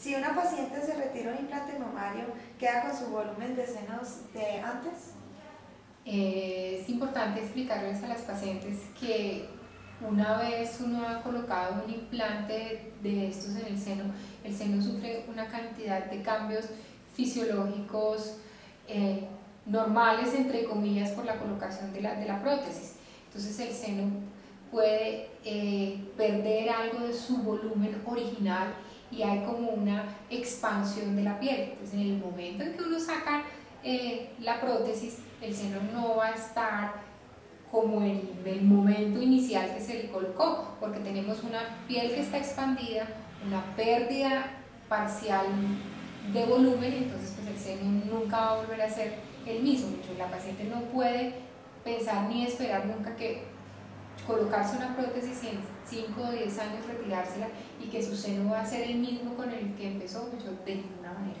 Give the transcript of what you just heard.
Si una paciente se retira un implante mamario, ¿queda con su volumen de senos de antes? Eh, es importante explicarles a las pacientes que una vez uno ha colocado un implante de estos en el seno, el seno sufre una cantidad de cambios fisiológicos eh, normales, entre comillas, por la colocación de la, de la prótesis. Entonces el seno puede eh, perder algo de su volumen original y hay como una expansión de la piel. Entonces en el momento en que uno saca eh, la prótesis, el seno no va a estar como en el momento inicial que se le colocó, porque tenemos una piel que está expandida, una pérdida parcial de volumen, entonces pues el seno nunca va a volver a ser el mismo. La paciente no puede pensar ni esperar nunca que colocarse una prótesis en 5 o 10 años retirársela y que su seno va a ser el mismo con el que empezó, de ninguna manera.